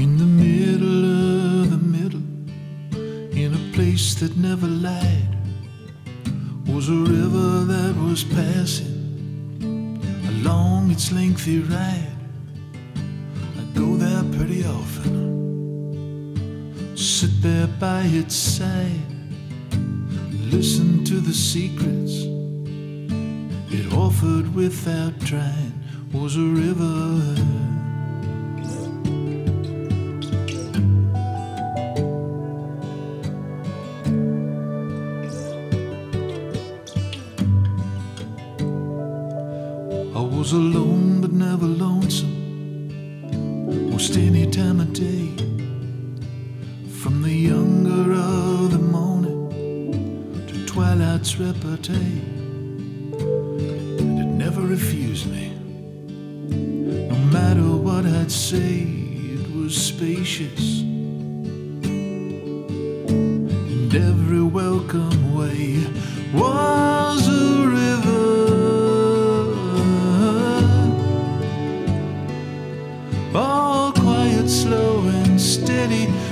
In the middle of the middle, in a place that never lied, was a river that was passing along its lengthy ride. I go there pretty often, sit there by its side, listen to the secrets it offered without trying. Was a river. Was alone but never lonesome most any time of day. From the younger of the morning to twilight's repartee, and it never refused me. No matter what I'd say, it was spacious. And every welcome way was a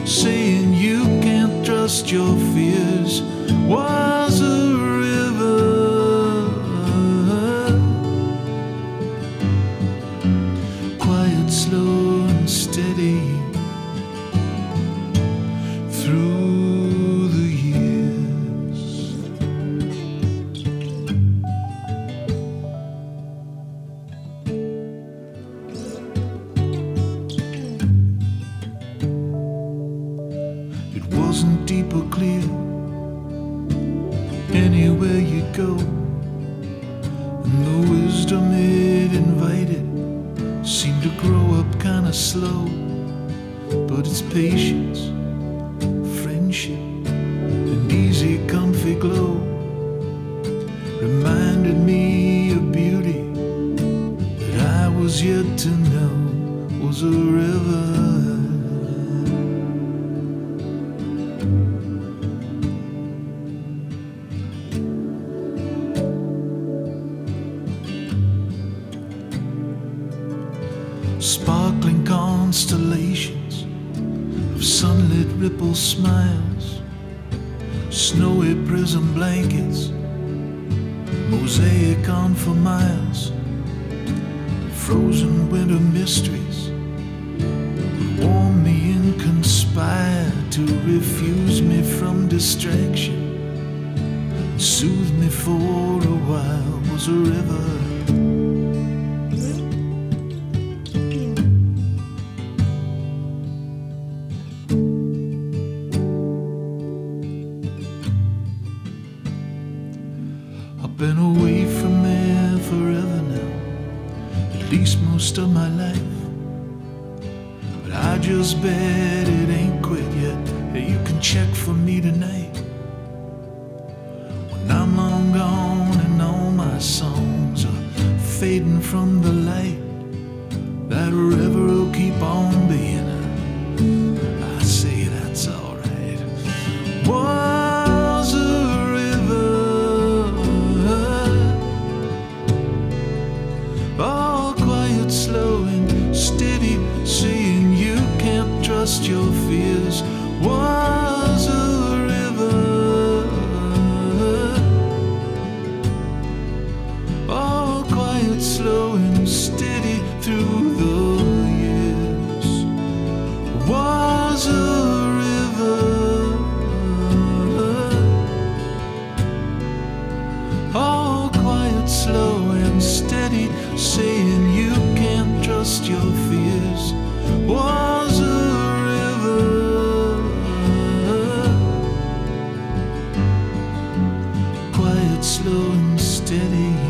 saying you can't trust your fears. Was a river, quiet, slow, and steady clear. Anywhere you go, and the wisdom it invited seemed to grow up kinda slow. But its patience, friendship, and easy, comfy glow reminded me of beauty that I was yet to know was a river. Ripple smiles, snowy prism blankets, mosaic on for miles, frozen winter mysteries warm me and conspire to refuse me from distraction, soothe me for a while was a river. I just bet it ain't quit yet. Hey, you can check for me tonight. When I'm long gone and all my songs are fading from the light, that river will keep on being. I say that's alright. Was a river all quiet, slow, and steady, trust your fears. Was a river all quiet, slow, and steady through the years. Was a river all quiet, slow, and steady, saying you can't trust your slow, and steady.